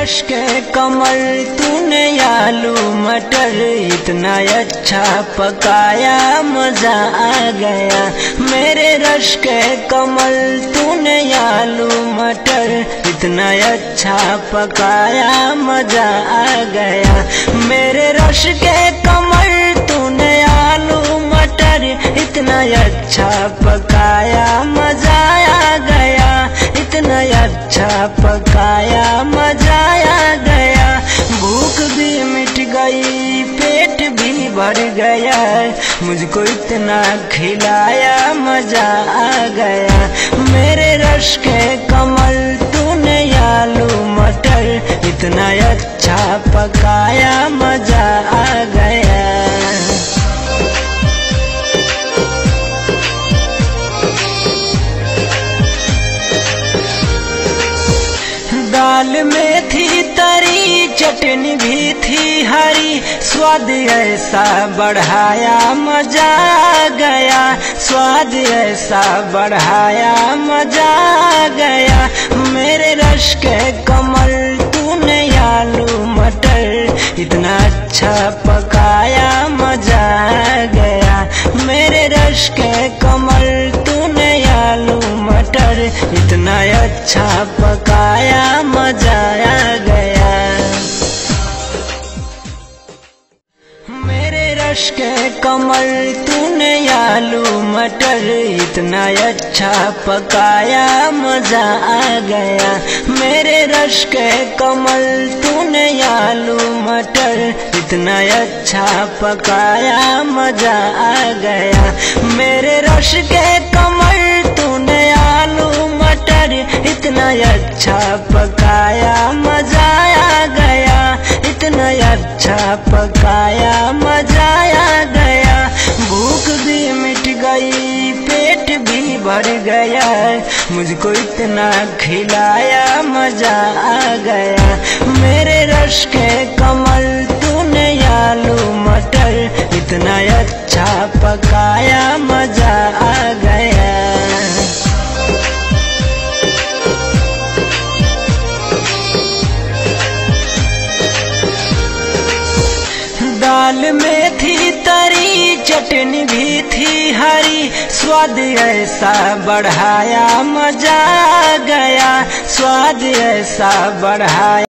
Rush के कमर तूने आलू, मटर इतना अच्छा पकाया, मज़ा आ गया। मेरे रश के कमर तूने आलू, मटर इतना अच्छा पकाया, मज़ा आ गया। मेरे रश के कमल तूने आलू, मटर इतना अच्छा पकाया, मज़ा आ गया। इतना अच्छा पकाया भर गया, मुझको इतना खिलाया, मज़ा आ गया। मेरे रश के कमल तूने आलू, मटर इतना अच्छा पकाया, मज़ा आ गया। तरी भी थी हरी, स्वाद ऐसा बढ़ाया, मज़ा गया। स्वाद ऐसा बढ़ाया, मज़ा गया। मेरे रश के कमल, तूने आलू, मटर, इतना अच्छा पकाया, मज़ा गया। मेरे रश के कमल, तूने आलू, मटर, इतना अच्छा पकाया। रश के कमल तूने आलू, मटर इतना अच्छा पकाया, मज़ा आ गया। मेरे रश के कमल तूने आलू, मटर इतना अच्छा पकाया, मज़ा आ गया। मेरे रश के कमल तूने आलू, मटर इतना अच्छा पकाया, मज़ा आ गया। इतना अच्छा पकाया भर गया मुझको इतना खिलाया, मज़ा आ गया। मेरे रश के कमल, तूने आलू मटर, इतना अच्छा पकाया, मज़ा आ गया। स्वाद ऐसा बढ़ाया मज़ा गया। स्वाद ऐसा बढ़ाया।